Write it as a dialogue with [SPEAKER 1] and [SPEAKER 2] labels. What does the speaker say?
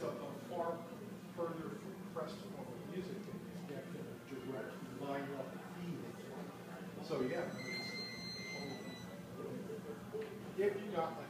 [SPEAKER 1] that's a, a far further compressed form of music than you get in a direct line up feed. So, yeah. it's- If you got like